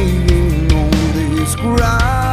on this ground.